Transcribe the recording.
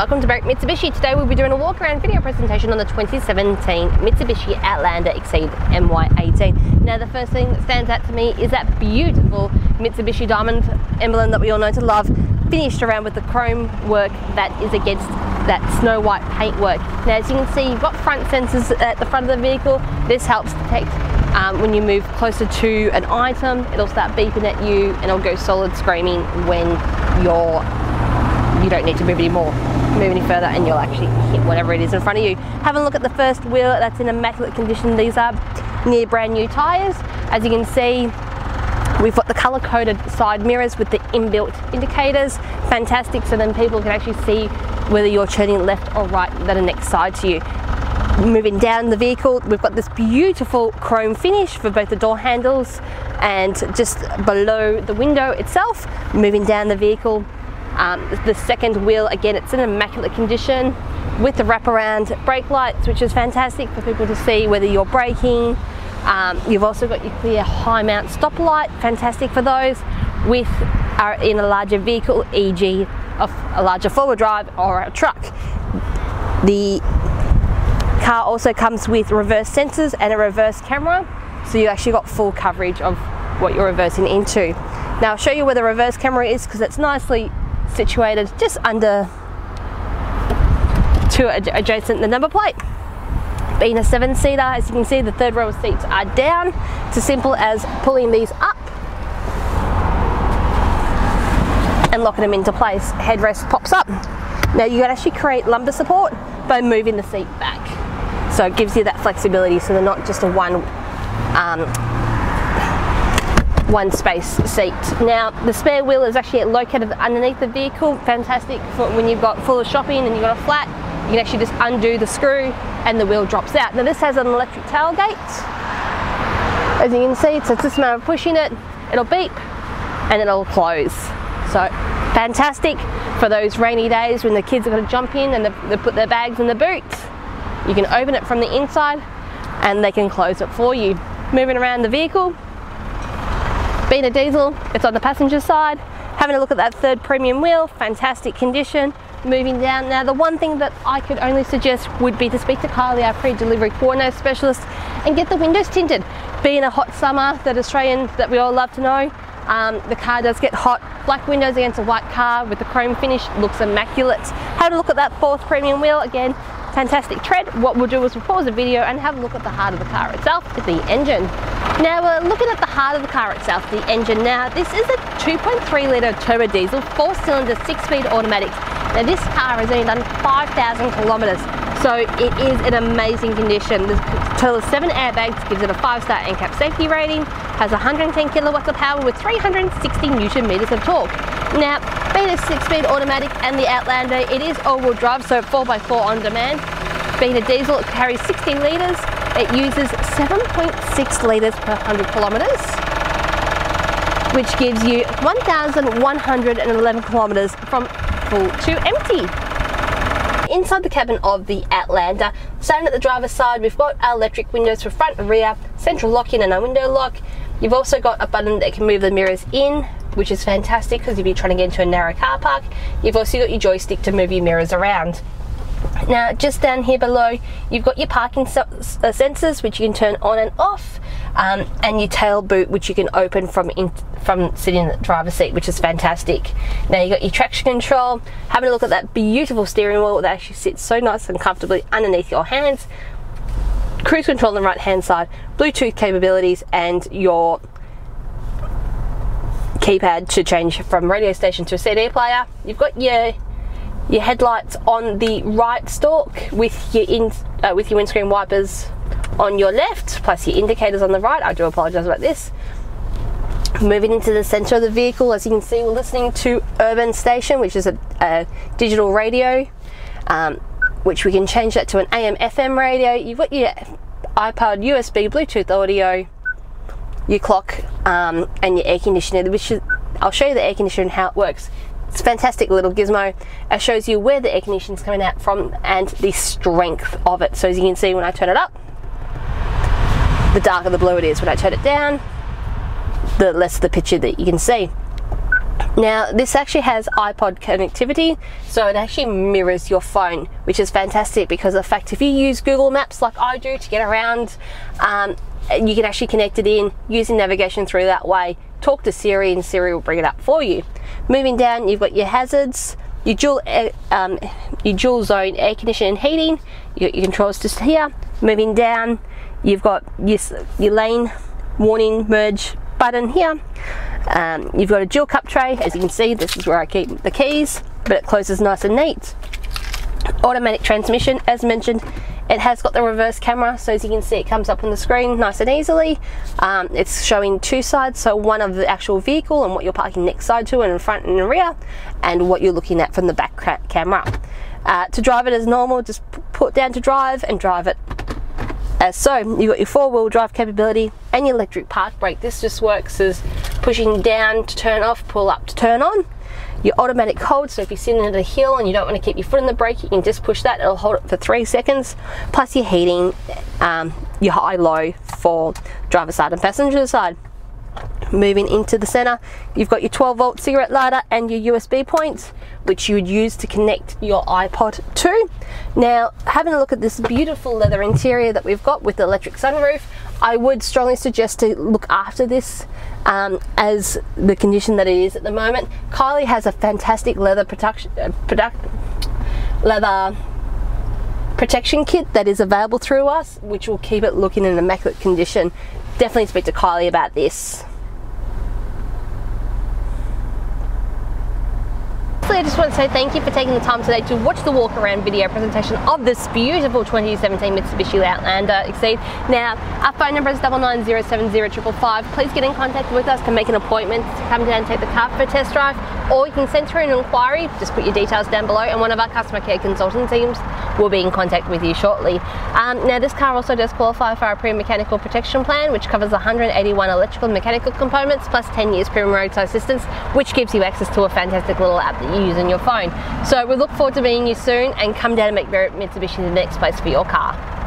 Welcome to Mitsubishi. Today we'll be doing a walk around video presentation on the 2017 Mitsubishi Outlander Exceed MY18. Now the first thing that stands out to me is that beautiful Mitsubishi diamond emblem that we all know to love, finished around with the chrome work that is against that snow white paintwork. Now as you can see you've got front sensors at the front of the vehicle. This helps detect um, when you move closer to an item, it'll start beeping at you and it'll go solid screaming when you're you don't need to move anymore move any further and you'll actually hit whatever it is in front of you. Have a look at the first wheel that's in immaculate condition. These are near brand new tires as you can see we've got the color coded side mirrors with the inbuilt indicators. Fantastic so then people can actually see whether you're turning left or right that are next side to you. Moving down the vehicle we've got this beautiful chrome finish for both the door handles and just below the window itself. Moving down the vehicle um, the second wheel, again, it's in immaculate condition with the wraparound brake lights, which is fantastic for people to see whether you're braking. Um, you've also got your clear high mount stop light, fantastic for those with uh, in a larger vehicle, e.g. a larger four-wheel drive or a truck. The car also comes with reverse sensors and a reverse camera, so you actually got full coverage of what you're reversing into. Now I'll show you where the reverse camera is because it's nicely situated just under to adjacent the number plate. Being a seven seater, as you can see, the third row of seats are down. It's as simple as pulling these up and locking them into place. Headrest pops up. Now you can actually create lumbar support by moving the seat back. So it gives you that flexibility so they're not just a one um, one space seat. Now the spare wheel is actually located underneath the vehicle, fantastic for when you've got full of shopping and you've got a flat, you can actually just undo the screw and the wheel drops out. Now this has an electric tailgate, as you can see, so it's just a matter of pushing it, it'll beep and it'll close. So fantastic for those rainy days when the kids are going to jump in and they, they put their bags in the boot. You can open it from the inside and they can close it for you. Moving around the vehicle, being a diesel, it's on the passenger side. Having a look at that third premium wheel, fantastic condition. Moving down now, the one thing that I could only suggest would be to speak to Kylie, our pre-delivery coordinator specialist, and get the windows tinted. Being a hot summer, that Australian that we all love to know, um, the car does get hot. Black windows against a white car with the chrome finish looks immaculate. Have a look at that fourth premium wheel again fantastic tread. What we'll do is we'll pause the video and have a look at the heart of the car itself, the engine. Now we're looking at the heart of the car itself, the engine. Now this is a 2.3 litre turbo diesel, four cylinder, six speed automatic. Now this car has only done 5,000 kilometres. So it is in amazing condition. The total seven airbags gives it a five star NCAP safety rating, has 110 kilowatts of power with 360 newton meters of torque. Now, being a six-speed automatic and the Outlander, it is all-wheel drive, so 4x4 on demand. Being a diesel, it carries 16 litres. It uses 7.6 litres per 100 kilometres, which gives you 1,111 kilometres from full to empty inside the cabin of the Outlander. Standing at the driver's side, we've got our electric windows for front and rear, central lock-in and a window lock. You've also got a button that can move the mirrors in, which is fantastic because if you're trying to get into a narrow car park, you've also got your joystick to move your mirrors around. Now, just down here below, you've got your parking sensors, which you can turn on and off, um, and your tail boot, which you can open from in, from sitting in the driver's seat, which is fantastic. Now you've got your traction control. Having a look at that beautiful steering wheel that actually sits so nice and comfortably underneath your hands. Cruise control on the right hand side, Bluetooth capabilities, and your keypad to change from radio station to a CD player. You've got your your headlights on the right stalk with your in uh, with your windscreen wipers on your left, plus your indicators on the right. I do apologise about this. Moving into the centre of the vehicle, as you can see, we're listening to Urban Station, which is a, a digital radio, um, which we can change that to an AM FM radio. You've got your iPod, USB, Bluetooth audio, your clock um, and your air conditioner, which is, I'll show you the air conditioner and how it works. It's a fantastic little gizmo. It shows you where the air conditioner is coming out from and the strength of it. So as you can see when I turn it up, the darker the blue it is. When I turn it down, the less the picture that you can see. Now, this actually has iPod connectivity, so it actually mirrors your phone, which is fantastic because the fact if you use Google Maps like I do to get around, um, you can actually connect it in using navigation through that way. Talk to Siri, and Siri will bring it up for you. Moving down, you've got your hazards, your dual, um, your dual zone air conditioning and heating, your, your controls just here. Moving down, you've got your, your lane warning merge button here. Um, you've got a dual cup tray, as you can see, this is where I keep the keys, but it closes nice and neat. Automatic transmission, as mentioned, it has got the reverse camera, so as you can see, it comes up on the screen nice and easily. Um, it's showing two sides, so one of the actual vehicle and what you're parking next side to, and in front and in rear, and what you're looking at from the back camera. Uh, to drive it as normal, just put down to drive and drive it as so. You've got your four-wheel drive capability and your electric park brake. This just works as pushing down to turn off, pull up to turn on. Your automatic hold, so if you're sitting at a hill and you don't want to keep your foot in the brake, you can just push that, it'll hold it for three seconds. Plus your heating, um, your high-low for driver side and passenger side. Moving into the center, you've got your 12 volt cigarette lighter and your USB points, which you would use to connect your iPod to. Now, having a look at this beautiful leather interior that we've got with the electric sunroof, I would strongly suggest to look after this um, as the condition that it is at the moment. Kylie has a fantastic leather production, uh, product, leather protection kit that is available through us, which will keep it looking in immaculate condition. Definitely speak to Kylie about this. I just want to say thank you for taking the time today to watch the walk around video presentation of this beautiful 2017 Mitsubishi Outlander Exceed. Now, our phone number is 99070555. Please get in contact with us to make an appointment to come down and take the car for a test drive, or you can send through an inquiry, just put your details down below, and one of our customer care consultant teams will be in contact with you shortly. Um, now, this car also does qualify for our pre-mechanical protection plan, which covers 181 electrical and mechanical components, plus 10 years premium roadside assistance, which gives you access to a fantastic little app that you on your phone. So we look forward to meeting you soon and come down and make Mitsubishi the next place for your car.